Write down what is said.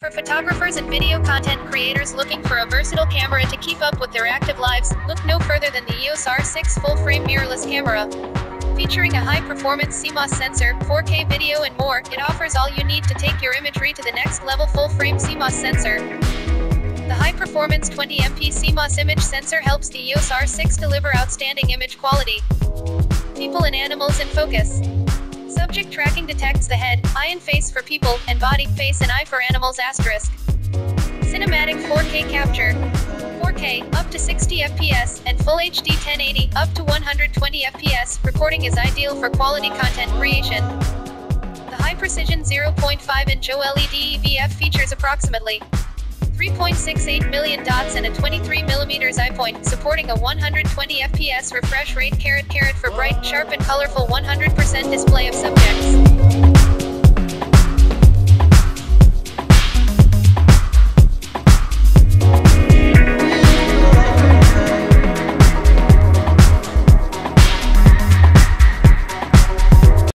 For photographers and video content creators looking for a versatile camera to keep up with their active lives, look no further than the EOS R6 full frame mirrorless camera. Featuring a high performance CMOS sensor, 4K video, and more, it offers all you need to take your imagery to the next level full frame CMOS sensor. The high performance 20MP CMOS image sensor helps the EOS R6 deliver outstanding image quality. People and animals in focus. Subject tracking detects the head, eye and face for people, and body, face and eye for animals asterisk. Cinematic 4K capture. 4K, up to 60 FPS, and Full HD 1080, up to 120 FPS, recording is ideal for quality content creation. The high precision 0.5 inch OLED EVF features approximately 3.68 million dots and a 23mm eye point, supporting a 120 FPS refresh rate carat carat for bright, sharp and colorful 100% display of subjects.